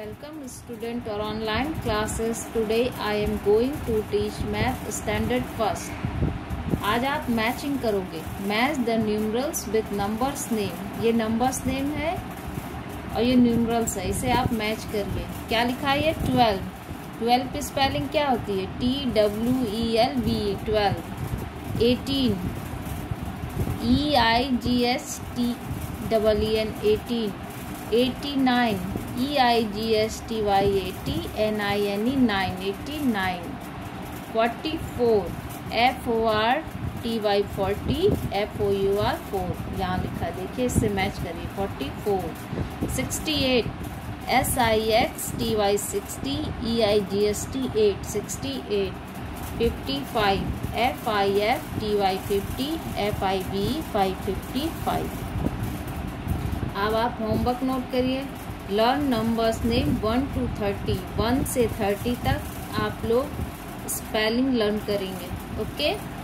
welcome, student or online classes. Today, i am going to teach math standard first. आज आप matching करोगे। Match the numerals with numbers name ये numbers name है और ये numerals है। इसे आप मैच करिए। क्या लिखा है ट्वेल्व ट्वेल्व की स्पेलिंग क्या होती है? T W E L V twelve eighteen E I G S T double E N eighteen eighty nine E I G S T Y A T N I N E nine eighty nine forty four F O R T Y forty F O U R four यहाँ लिखा देखिए, इससे match करिए। Forty four sixty eight S I X T Y sixty E I G S T eight sixty eight fifty five F I F T Y fifty F I B five fifty five अब आप homework note करिए। Learn numbers name one two thirty, one से thirty तक आप लोग spelling learn करेंगे, okay?